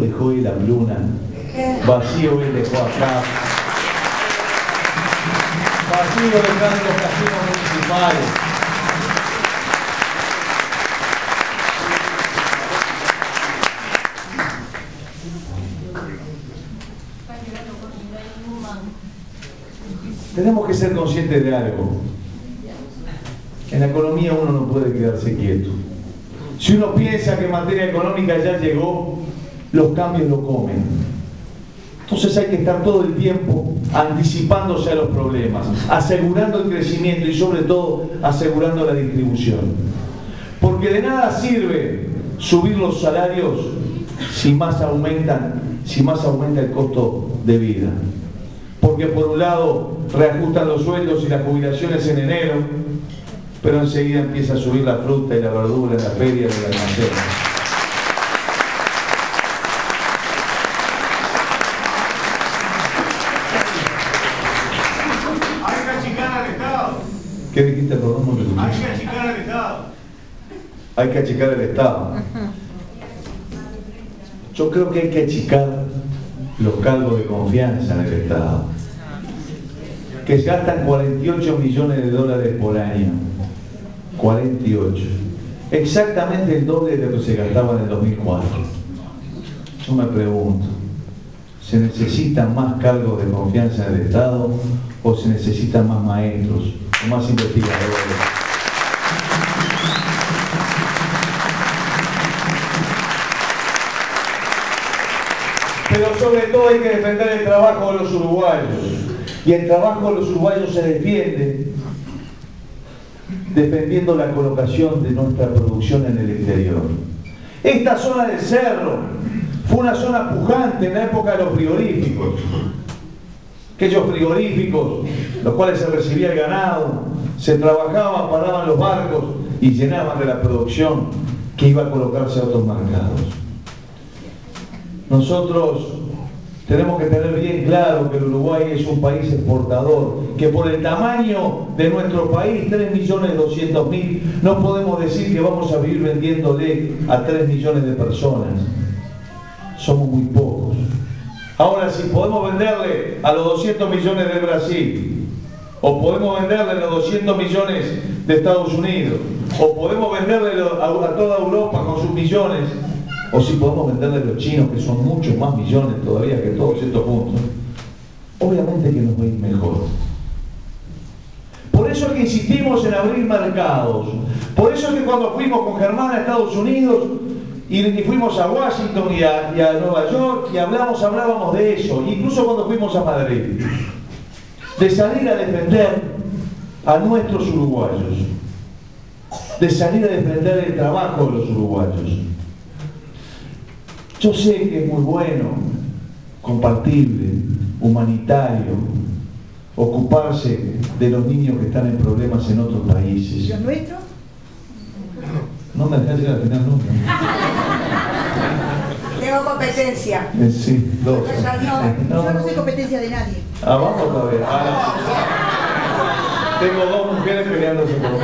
dejó él la luna, vacío él dejó acá, vacío dejaron los casinos municipales. Tenemos que ser conscientes de algo. En la economía uno no puede quedarse quieto. Si uno piensa que en materia económica ya llegó, los cambios lo comen. Entonces hay que estar todo el tiempo anticipándose a los problemas, asegurando el crecimiento y sobre todo asegurando la distribución. Porque de nada sirve subir los salarios si más aumentan, si más aumenta el costo de vida. Porque por un lado reajustan los sueldos y las jubilaciones en enero, pero enseguida empieza a subir la fruta y la verdura la feria de la almacén. ¿Qué dijiste, perdón? No. Hay que achicar al Estado. Hay que achicar el Estado. Yo creo que hay que achicar los cargos de confianza en el Estado, que gastan 48 millones de dólares por año. 48. Exactamente el doble de lo que se gastaba en el 2004. Yo me pregunto, ¿se necesitan más cargos de confianza en el Estado o se necesitan más maestros más investigadores? Pero sobre todo hay que defender el trabajo de los uruguayos. Y el trabajo de los uruguayos se defiende defendiendo la colocación de nuestra producción en el exterior. Esta zona del cerro fue una zona pujante en la época de los frigoríficos. Aquellos frigoríficos, los cuales se recibía el ganado, se trabajaban, paraban los barcos y llenaban de la producción que iba a colocarse a otros mercados. Nosotros tenemos que tener bien claro que el Uruguay es un país exportador, que por el tamaño de nuestro país, 3.200.000, no podemos decir que vamos a vivir vendiéndole a 3 millones de personas. Somos muy pocos. Ahora, si podemos venderle a los 200 millones de Brasil, o podemos venderle a los 200 millones de Estados Unidos, o podemos venderle a toda Europa con sus millones, o si podemos venderle a los chinos, que son muchos más millones todavía que todos estos puntos, obviamente que nos va a ir mejor. Por eso es que insistimos en abrir mercados. Por eso es que cuando fuimos con Germán a Estados Unidos y, y fuimos a Washington y a, Nueva York y hablamos, hablábamos de eso, incluso cuando fuimos a Madrid, de salir a defender a nuestros uruguayos, de salir a defender el trabajo de los uruguayos. Yo sé que es muy bueno, compartible, humanitario, ocuparse de los niños que están en problemas en otros países. ¿Los nuestros? No me dejas llegar al final nunca. Tengo competencia. Eh, Sí, dos. No, yo no soy competencia de nadie. Ah, vamos. Ah, Tengo dos mujeres peleándose por mí.